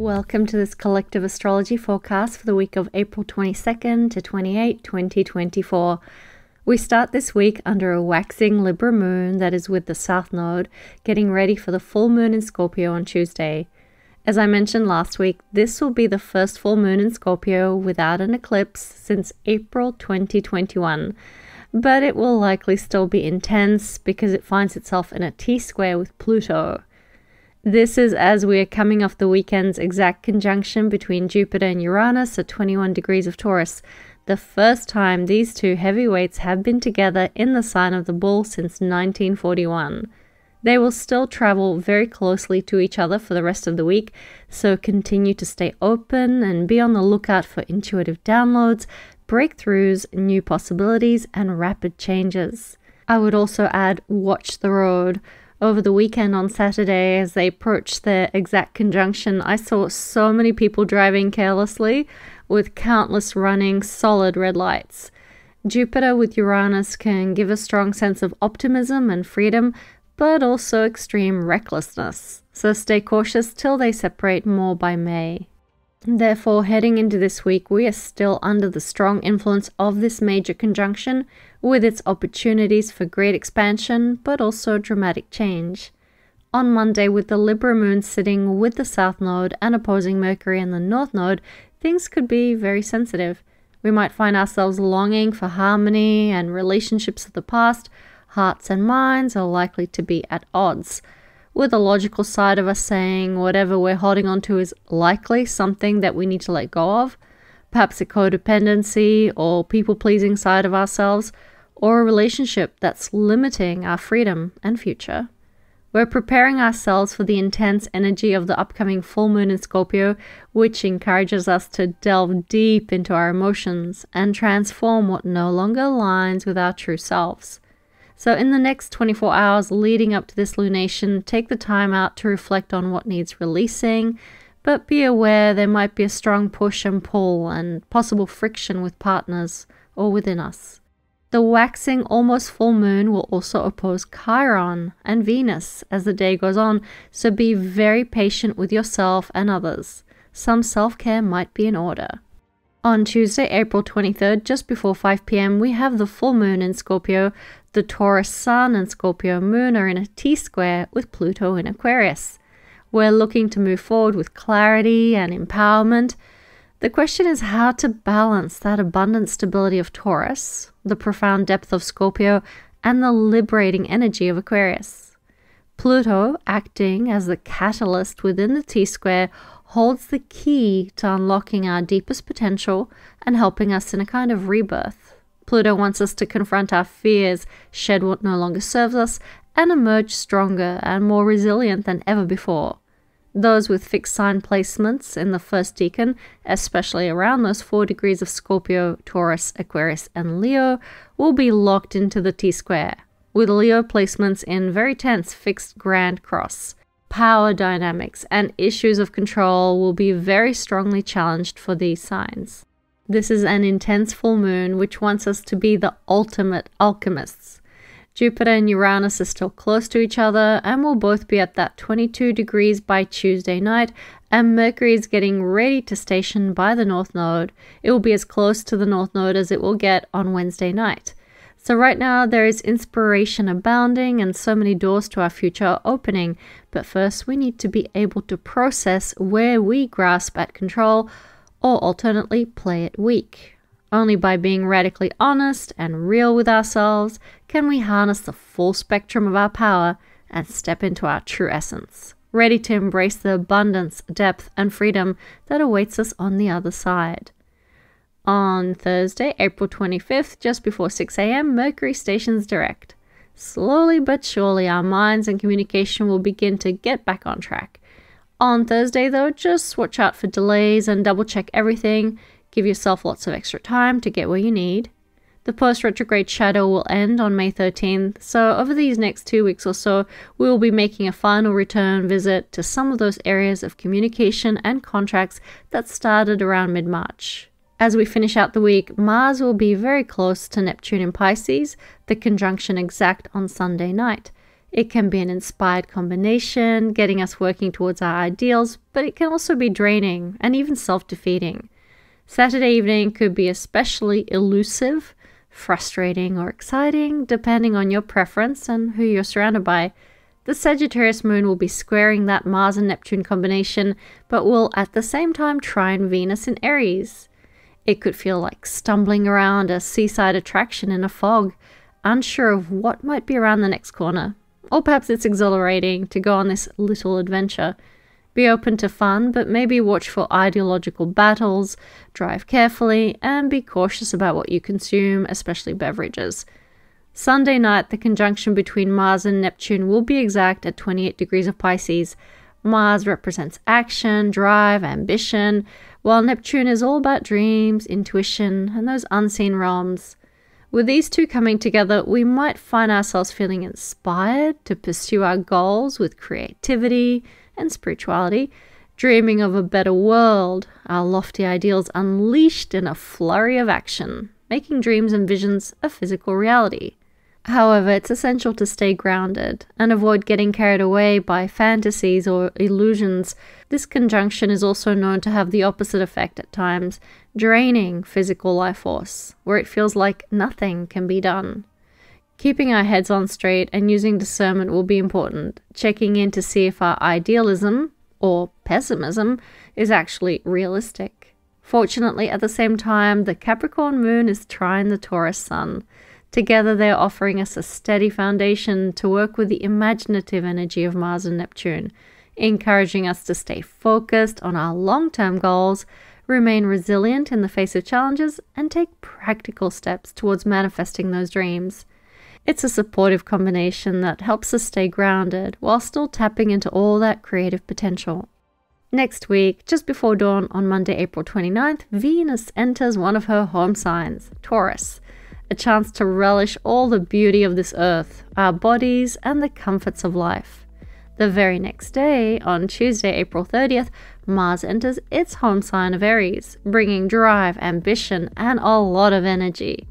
Welcome to this collective astrology forecast for the week of April 22nd to 28, 2024. We start this week under a waxing Libra moon that is with the South Node, getting ready for the full moon in Scorpio on Tuesday. As I mentioned last week, this will be the first full moon in Scorpio without an eclipse since April 2021, but it will likely still be intense because it finds itself in a T square with Pluto. This is as we are coming off the weekend's exact conjunction between Jupiter and Uranus at 21 degrees of Taurus, the first time these two heavyweights have been together in the sign of the bull since 1941. They will still travel very closely to each other for the rest of the week, so continue to stay open and be on the lookout for intuitive downloads, breakthroughs, new possibilities, and rapid changes. I would also add watch the road. Over the weekend on Saturday, as they approached their exact conjunction, I saw so many people driving carelessly with countless running solid red lights. Jupiter with Uranus can give a strong sense of optimism and freedom, but also extreme recklessness. So stay cautious till they separate more by May. Therefore, heading into this week, we are still under the strong influence of this major conjunction, with its opportunities for great expansion but also dramatic change. On Monday, with the Libra moon sitting with the South Node and opposing Mercury in the North Node, things could be very sensitive. We might find ourselves longing for harmony and relationships of the past. Hearts and minds are likely to be at odds with the logical side of us saying whatever we're holding on to is likely something that we need to let go of, perhaps a codependency or people pleasing side of ourselves, or a relationship that's limiting our freedom and future. We're preparing ourselves for the intense energy of the upcoming full moon in Scorpio, which encourages us to delve deep into our emotions and transform what no longer aligns with our true selves. So, in the next 24 hours leading up to this lunation, take the time out to reflect on what needs releasing, but be aware there might be a strong push and pull and possible friction with partners or within us. The waxing almost full moon will also oppose Chiron and Venus as the day goes on, so be very patient with yourself and others. Some self care might be in order. On Tuesday, April 23rd, just before 5 pm, we have the full moon in Scorpio. The Taurus Sun and Scorpio Moon are in a T square with Pluto in Aquarius. We're looking to move forward with clarity and empowerment. The question is how to balance that abundant stability of Taurus, the profound depth of Scorpio, and the liberating energy of Aquarius. Pluto, acting as the catalyst within the T square, holds the key to unlocking our deepest potential and helping us in a kind of rebirth. Pluto wants us to confront our fears, shed what no longer serves us, and emerge stronger and more resilient than ever before. Those with fixed sign placements in the first decan, especially around those four degrees of Scorpio, Taurus, Aquarius, and Leo, will be locked into the T square, with Leo placements in very tense fixed grand cross power dynamics, and issues of control will be very strongly challenged for these signs. This is an intense full moon which wants us to be the ultimate alchemists. Jupiter and Uranus are still close to each other and will both be at that 22 degrees by Tuesday night, and Mercury is getting ready to station by the North Node. It will be as close to the North Node as it will get on Wednesday night. So, right now, there is inspiration abounding and so many doors to our future are opening. But first, we need to be able to process where we grasp at control or alternately play it weak. Only by being radically honest and real with ourselves can we harness the full spectrum of our power and step into our true essence, ready to embrace the abundance, depth, and freedom that awaits us on the other side. On Thursday, April 25th, just before 6 am, Mercury stations direct. Slowly but surely, our minds and communication will begin to get back on track. On Thursday, though, just watch out for delays and double check everything. Give yourself lots of extra time to get where you need. The post retrograde shadow will end on May 13th, so over these next two weeks or so, we will be making a final return visit to some of those areas of communication and contracts that started around mid March. As we finish out the week, Mars will be very close to Neptune in Pisces, the conjunction exact on Sunday night. It can be an inspired combination, getting us working towards our ideals, but it can also be draining and even self defeating. Saturday evening could be especially elusive, frustrating, or exciting, depending on your preference and who you're surrounded by. The Sagittarius moon will be squaring that Mars and Neptune combination, but will at the same time trine Venus in Aries. It could feel like stumbling around a seaside attraction in a fog, unsure of what might be around the next corner. Or perhaps it's exhilarating to go on this little adventure. Be open to fun, but maybe watch for ideological battles, drive carefully, and be cautious about what you consume, especially beverages. Sunday night, the conjunction between Mars and Neptune will be exact at 28 degrees of Pisces. Mars represents action, drive, ambition, while Neptune is all about dreams, intuition, and those unseen realms. With these two coming together, we might find ourselves feeling inspired to pursue our goals with creativity and spirituality, dreaming of a better world, our lofty ideals unleashed in a flurry of action, making dreams and visions a physical reality. However, it's essential to stay grounded and avoid getting carried away by fantasies or illusions. This conjunction is also known to have the opposite effect at times, draining physical life force, where it feels like nothing can be done. Keeping our heads on straight and using discernment will be important, checking in to see if our idealism, or pessimism, is actually realistic. Fortunately, at the same time, the Capricorn moon is trine the Taurus sun Together, they are offering us a steady foundation to work with the imaginative energy of Mars and Neptune, encouraging us to stay focused on our long term goals, remain resilient in the face of challenges, and take practical steps towards manifesting those dreams. It's a supportive combination that helps us stay grounded while still tapping into all that creative potential. Next week, just before dawn on Monday, April 29th, Venus enters one of her home signs, Taurus a chance to relish all the beauty of this earth, our bodies, and the comforts of life. The very next day, on Tuesday, April 30th, Mars enters its home sign of Aries, bringing drive, ambition, and a lot of energy.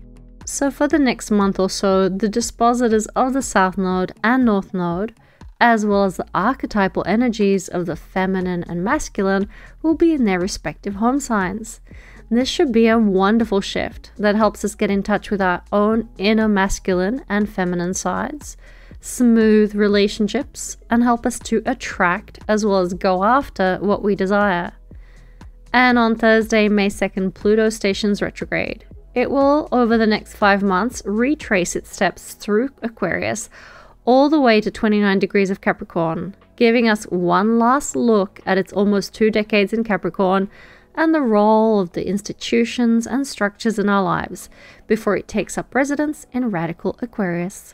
So, for the next month or so, the dispositors of the South Node and North Node, as well as the archetypal energies of the feminine and masculine, will be in their respective home signs. This should be a wonderful shift that helps us get in touch with our own inner masculine and feminine sides, smooth relationships, and help us to attract as well as go after what we desire. And on Thursday, May 2nd, Pluto stations retrograde. It will, over the next five months, retrace its steps through Aquarius all the way to 29 degrees of Capricorn, giving us one last look at its almost two decades in Capricorn and the role of the institutions and structures in our lives before it takes up residence in radical Aquarius.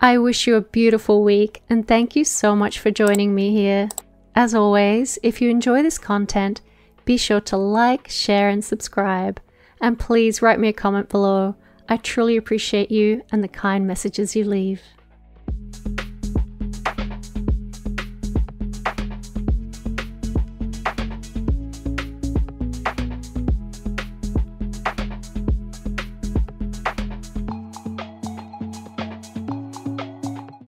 I wish you a beautiful week and thank you so much for joining me here. As always, if you enjoy this content, be sure to like, share, and subscribe. And please write me a comment below. I truly appreciate you and the kind messages you leave.